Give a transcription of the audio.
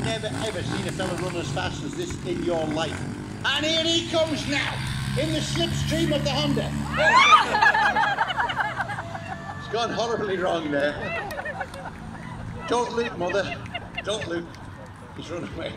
never ever seen a fella run as fast as this in your life. And here he comes now, in the slipstream of the Honda. it's gone horribly wrong there. Don't look, mother. Don't look. He's run away.